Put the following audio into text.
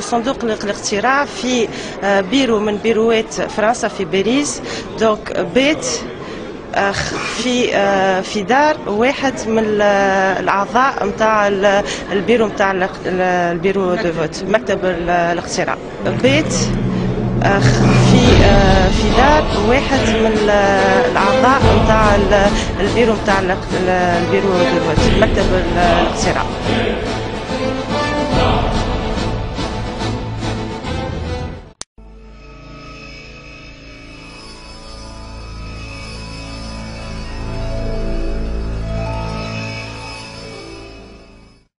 صندوق الاقتراع في آه، بيرو من بيروات فرنسا في باريس. donc بيت آه، في آه، في دار واحد من الأعضاء نتاع البيرو نتاع ال bureau de vote مكتب الاقتراع. بيت في في دار واحد من الأعضاء نتاع البيرو نتاع ال bureau de vote مكتب